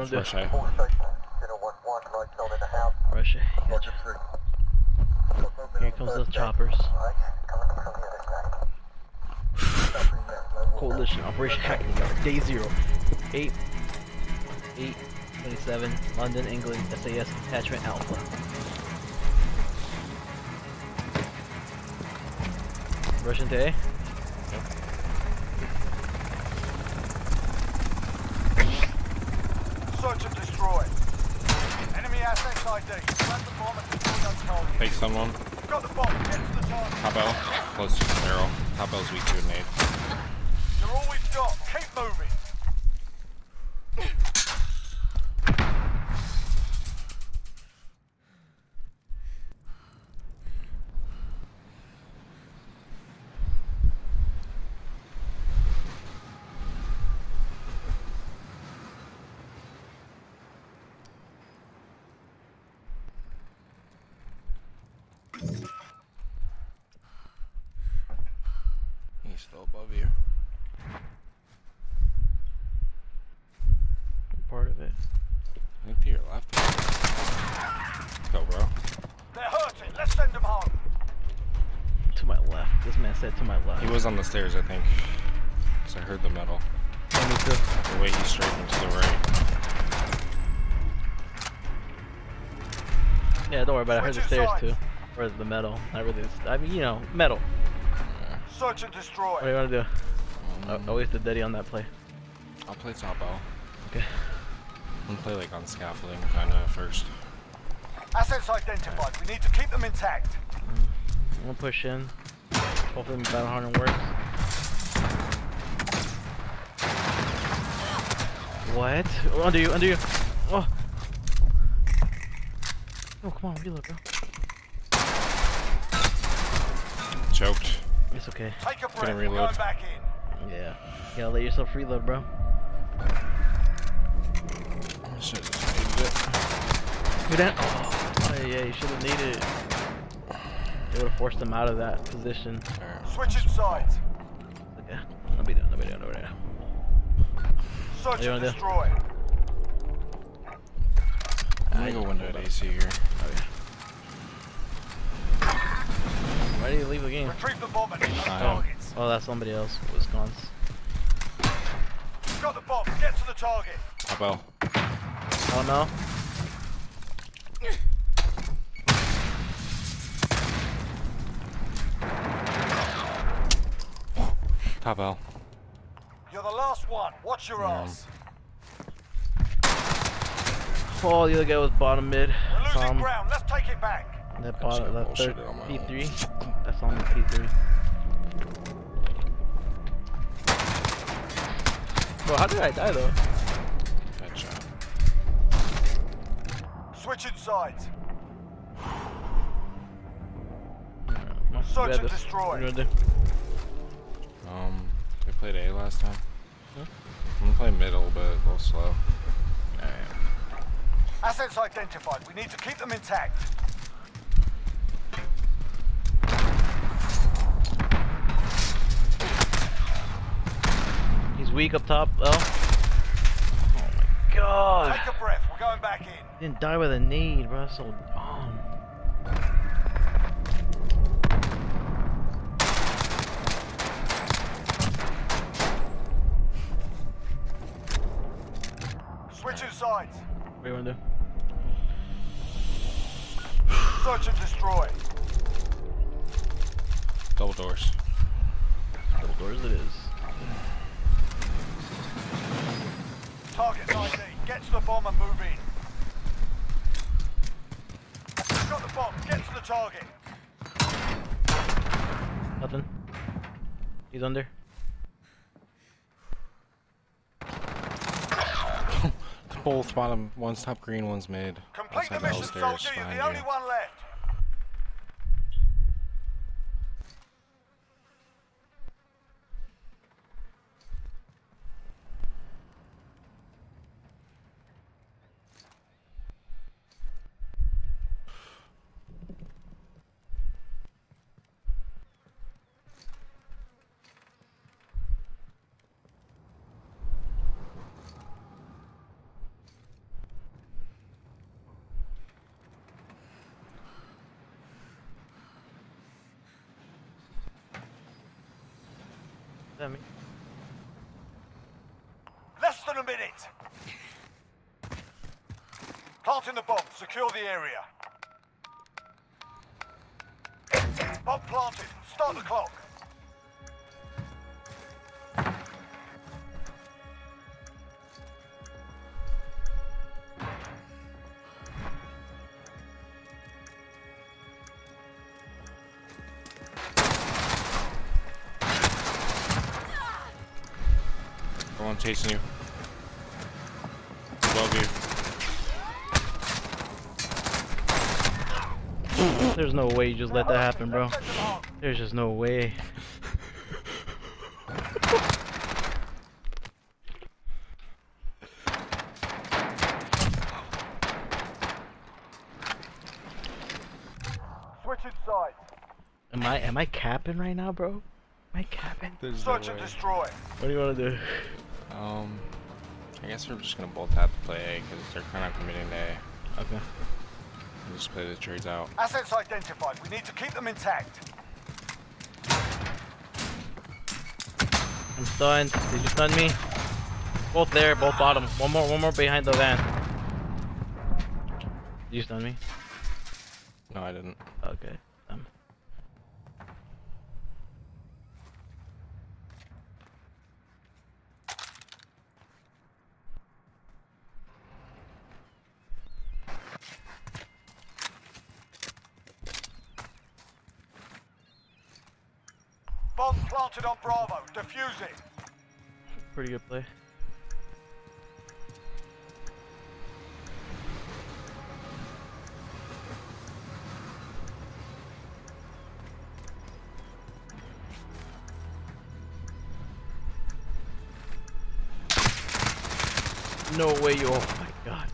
You want to Rush do? A. Rush it. Gotcha. Here comes the choppers. Coalition Operation Hackney Yard. Day zero. 8 8 27 London, England, SAS Attachment Alpha. Rush into A. Search and destroy. Enemy assets ID. Plant the bomb and destroy those targets. Take someone. Got the bomb. Top L. Close to the barrel. Top L's weak to a nade. Still above you. Part of it. I think to your left. Go, bro. They're hurting. Let's send them home. To my left. This man said to my left. He was on the stairs, I think. Cause I heard the metal. Oh, me too. The way he's strafing to the right. Yeah, don't worry about it. I heard the stairs sides. too. Or the metal. Not really. I mean, you know, metal. Search and destroy. What do you want to do? Um, always the daddy on that play. I'll play top L. Okay. I'm gonna play like on scaffolding kinda first. Assets identified. We need to keep them intact. I'm gonna push in. Hopefully my battle hardened works. What? Oh, under you, under you. Oh. Oh, come on, reload, bro. Choked. It's okay. Take a breath. Gonna reload. going back in. Yeah. You gotta let yourself reload, bro. Oh, should've needed it. You didn't? Oh, yeah, you should have needed it. It would have forced him out of that position. Alright. Switching sides. Okay. I'll be done, I'll be done over there. Search and wanna do? destroy. I'm gonna go window at AC here. Okay. Why did leave the game? Retrieve the bomb and hit those I am. targets. Oh, that's somebody else. Wisconsin. Got the bomb. Get to the target. Top L. Oh no. Top L. You're the last one. Watch your Yeah. ass. Oh, the other guy was bottom mid. We're losing Um, ground. Let's take it back. that bottom, that third P3. That's on the P3. Bro, how did I die though? Headshot. Switching sides. No, Search and destroy. What do you wanna do? Um, we played A last time. Huh? I'm gonna play middle, but a little slow. Assets identified. We need to keep them intact. Weak up top. Oh. Oh my god. Take a breath. We're going back in. Didn't die with a need, bro. That's so dumb. Switching sides. What do you wanna do? Search and destroy. Double doors. Double doors it is. Target ID. Get to the bomb and move in. Got the bomb. Get to the target. Nothing. He's under. Both bottom, one's top green, one's mid. Complete the mission, soldier. You're the only you. one left. That mean? Less than a minute. Planting the bomb. Secure the area. Bomb planted. Start the clock. Chasing you. Above you. There's no way you just let that happen, bro. Set them hard. There's just no way. Switching sides. Am I am I capping right now, bro? Am I capping? There's no Search and destroy. What do you want to do? Um, I guess we're just gonna both have to play A because they're kind of committing to A. Okay. We'll just play the trades out. Assets identified. We need to keep them intact. I'm stunned. Did you stun me? Both there, both bottom. One more, one more behind the van. Did you stun me? No, I didn't. Okay. Um. Bomb planted on Bravo. Defuse it. Pretty good play. No way you. Oh my god.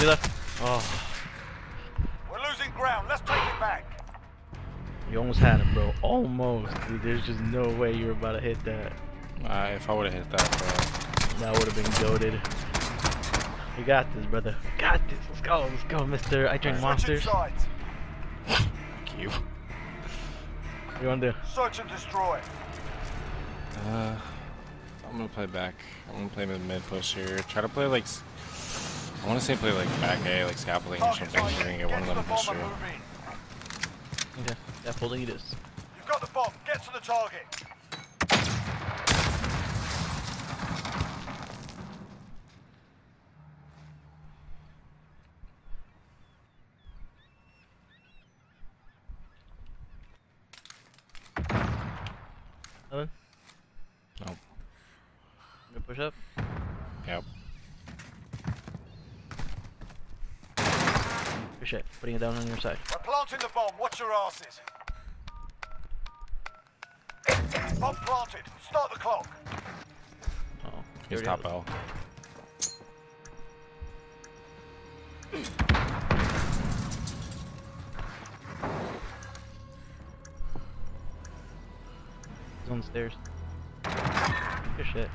Left. Oh. You almost had him, bro. Almost, dude. There's just no way you were about to hit that. Uh, if I would have hit that, bro. That would have been goaded. You got this, brother. You got this. Let's go. Let's go, Mister. I drink Switching monsters. What sides. Fuck you. you wanna do? Search and destroy. Uh, I'm gonna play back. I'm gonna play mid mid push here. Try to play like. I want to say play like back A, like scaffolding or Target's something. So ID. we can get one Get of them the push bomb through. Okay. Scaffolding it is. You've got the bomb. Get to the target. Nothing. Nope. Gonna push up. Yep. Push it. Putting it down on your side. We're planting the bomb. Watch your asses. Bomb planted. Start the clock. Oh. He's you top L. He's on the stairs. Good shit.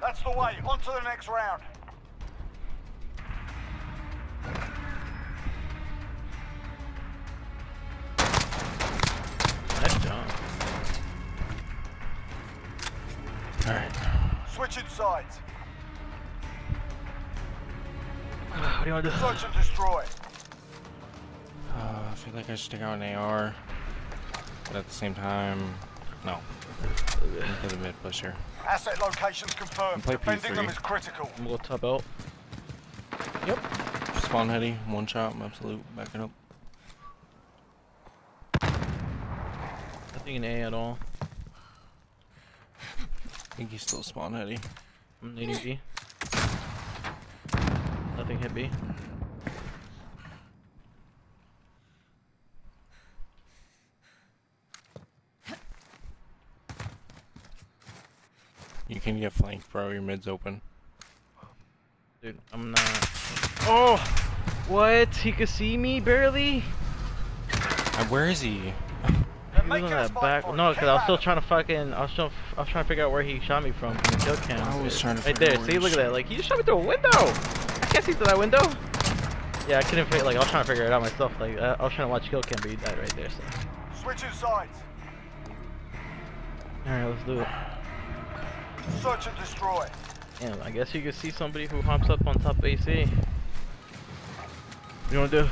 That's the way. On to the next round. Alright. Switching sides. what do you wanna do? Search and destroy. Uh, I feel like I should take out an AR. But at the same time, no. I'm gonna the mid push here. Asset locations confirmed. Play Defending them P3. is critical. I'm top out. Yep. Spawn heady, one shot, absolute, back it up. Nothing in A at all. I think he's still spawn heady. I'm needing B. Nothing hit B. You can get flanked, bro. Your mid's open. Dude, I'm not. Oh! What? He could see me barely? Uh, where is he? They're He was making on a that back. No, because I was still trying to fucking. I was still. I was trying to figure out where he shot me from from the kill cam. I was trying to Right there. See, look at that. Like he just shot me through a window. I can't see through that window. Yeah, I couldn't figure. Like I was trying to figure it out myself. Like I, I was trying to watch kill cam, but he died right there. So. Switching sides. All right, let's do it. Search and destroy. Damn, I guess you can see somebody who hops up on top AC. You wanna do?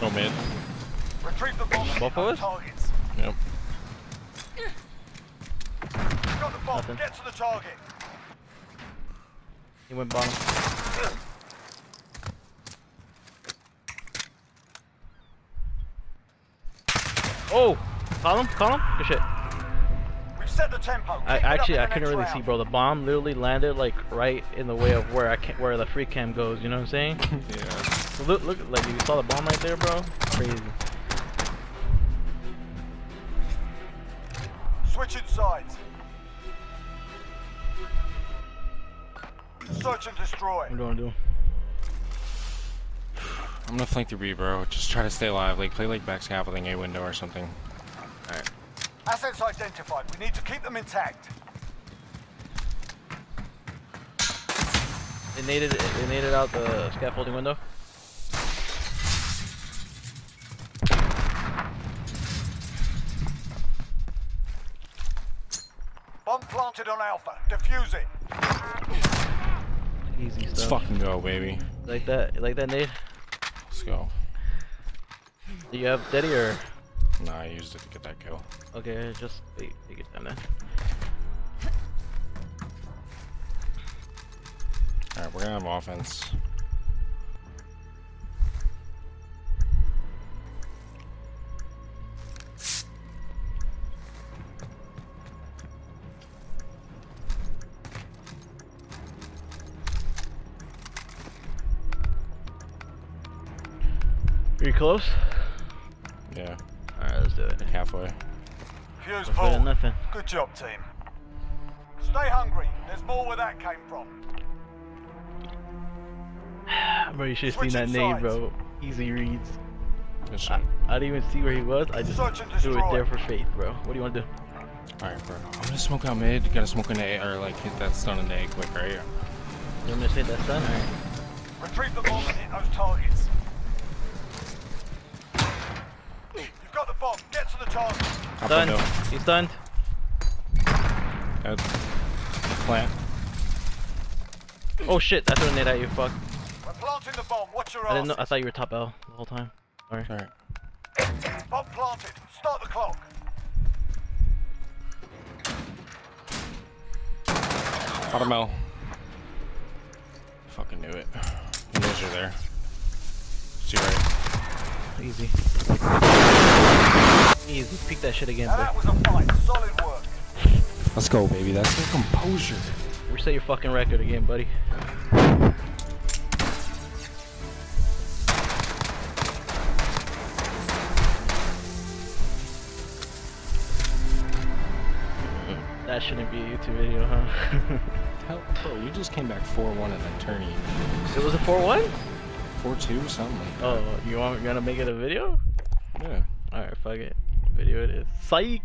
Go mid. Retrieve the bomb. and Both of us? Targets. Yep. You've got the bomb. Nothing. Get to the target. He went bottom. Oh, call him, call him. Good shit. We've set the tempo. I Keep it actually I couldn't next really see, bro. The bomb literally landed like right in the way of where I can where the free cam goes. You know what I'm saying? Yeah. look, look, like you saw the bomb right there, bro. Crazy. Sides. Search and destroy. What do you wanna do? I'm gonna flank the B, bro. Just try to stay alive. Like play like back scaffolding A window or something. Alright. Assets identified. We need to keep them intact. They naded, they naded out the scaffolding window. Bomb planted on Alpha. Defuse it. Easy Let's stuff. fucking go, baby. Like that, like that Nate? Let's go. Do you have Daddy or? Nah, I used it to get that kill. Okay, just wait, take it down then. Alright, we're gonna have offense. Are you close? Yeah, Alright, let's do it. halfway. Fuse Let's do it, pulled. nothing. Good job, team. Stay hungry. There's more where that came from. Bro, you should have seen that Switching nade, sides. bro. Easy reads. I, I didn't even see where he was. I just Search threw it there for faith, bro. What do you want to do? Alright, bro. I'm gonna smoke out mid. Gotta smoke an A, or like hit that stun in A quick, right? You want me to hit that stun? Alright. Retrieve the bomb and hit those targets. Bomb. Get to the target. Top Stunned. He's stunned. Dead. Plant. Oh shit, I threw a nade at you, fuck. We're planting the bomb. Watch your I didn't know, I thought you were top L the whole time. Sorry. Alright. Bomb planted. Start the clock. Bottom L. Fucking knew it. He knows you're there. See right. Easy. Easy. Peek that shit again, that was a fight. Solid work. Let's go, baby. That's the composure. Reset your fucking record again, buddy. That shouldn't be a YouTube video, huh? Hell, bro, you just came back 4-1 and then turning. it was a 4-1? 4-2, something like that. Oh, you want me to make it a video? Yeah. Alright, fuck it. Video it is. Psych!